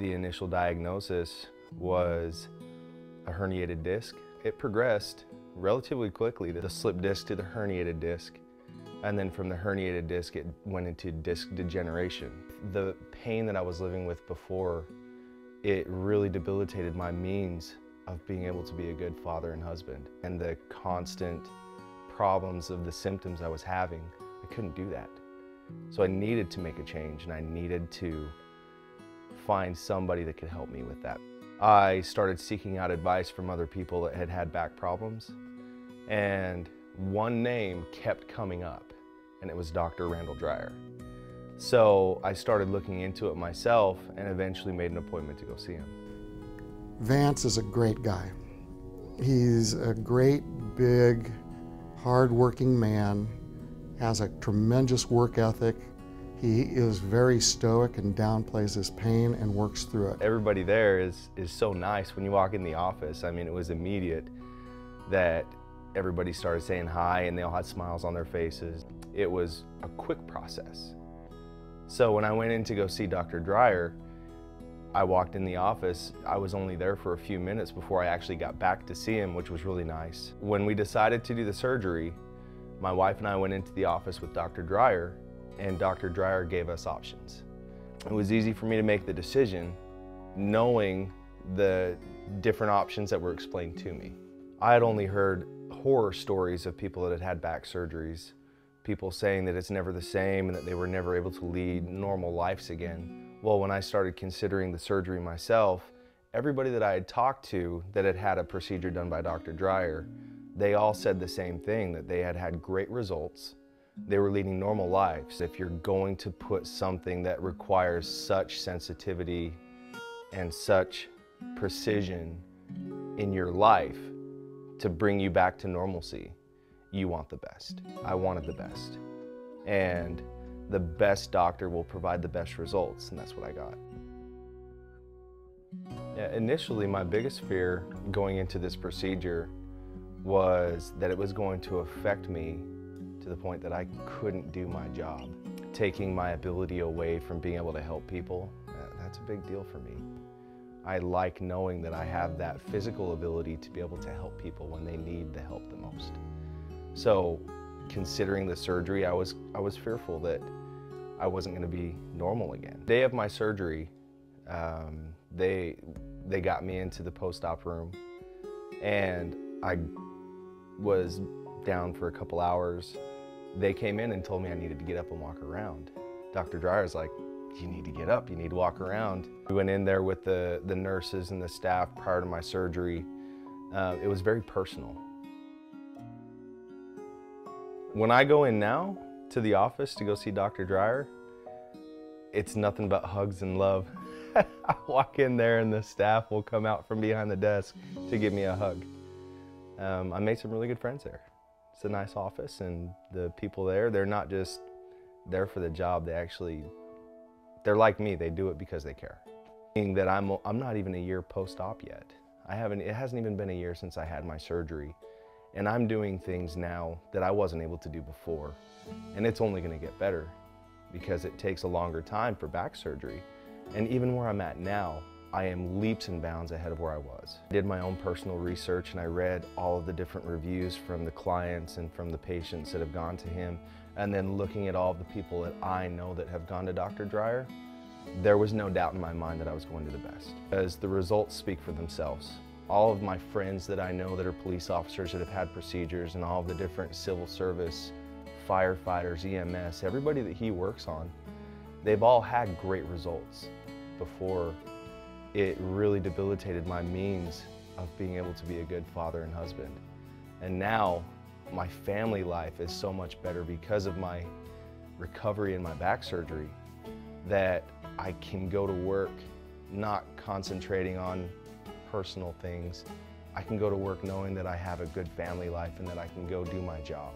The initial diagnosis was a herniated disc. It progressed relatively quickly, the slip disc to the herniated disc. And then from the herniated disc, it went into disc degeneration. The pain that I was living with before, it really debilitated my means of being able to be a good father and husband. And the constant problems of the symptoms I was having, I couldn't do that. So I needed to make a change and I needed to find somebody that could help me with that. I started seeking out advice from other people that had had back problems and one name kept coming up and it was Dr. Randall Dryer. So I started looking into it myself and eventually made an appointment to go see him. Vance is a great guy. He's a great, big, hard-working man, has a tremendous work ethic. He is very stoic and downplays his pain and works through it. Everybody there is, is so nice when you walk in the office. I mean, it was immediate that everybody started saying hi and they all had smiles on their faces. It was a quick process. So when I went in to go see Dr. Dryer, I walked in the office. I was only there for a few minutes before I actually got back to see him, which was really nice. When we decided to do the surgery, my wife and I went into the office with Dr. Dryer, and Dr. Dryer gave us options. It was easy for me to make the decision knowing the different options that were explained to me. I had only heard horror stories of people that had had back surgeries, people saying that it's never the same and that they were never able to lead normal lives again. Well, when I started considering the surgery myself, everybody that I had talked to that had had a procedure done by Dr. Dryer, they all said the same thing, that they had had great results. They were leading normal lives. If you're going to put something that requires such sensitivity and such precision in your life, to bring you back to normalcy, you want the best. I wanted the best. And the best doctor will provide the best results, and that's what I got. Yeah, initially, my biggest fear going into this procedure was that it was going to affect me to the point that I couldn't do my job. Taking my ability away from being able to help people, that's a big deal for me. I like knowing that I have that physical ability to be able to help people when they need the help the most. So considering the surgery, I was, I was fearful that I wasn't going to be normal again. Day of my surgery, um, they, they got me into the post-op room and I was down for a couple hours. They came in and told me I needed to get up and walk around. Dr. Dryer's like, you need to get up, you need to walk around. We went in there with the, the nurses and the staff prior to my surgery. Uh, it was very personal. When I go in now to the office to go see Dr. Dryer, it's nothing but hugs and love. I walk in there and the staff will come out from behind the desk to give me a hug. Um, I made some really good friends there. It's a nice office and the people there, they're not just there for the job, they actually they're like me, they do it because they care. Meaning that I'm, I'm not even a year post-op yet. I haven't, it hasn't even been a year since I had my surgery. And I'm doing things now that I wasn't able to do before. And it's only gonna get better because it takes a longer time for back surgery. And even where I'm at now, I am leaps and bounds ahead of where I was. I did my own personal research and I read all of the different reviews from the clients and from the patients that have gone to him. And then looking at all of the people that I know that have gone to Dr. Dryer, there was no doubt in my mind that I was going to the best. As the results speak for themselves. All of my friends that I know that are police officers that have had procedures and all of the different civil service, firefighters, EMS, everybody that he works on, they've all had great results before it really debilitated my means of being able to be a good father and husband. And now my family life is so much better because of my recovery and my back surgery that I can go to work not concentrating on personal things. I can go to work knowing that I have a good family life and that I can go do my job.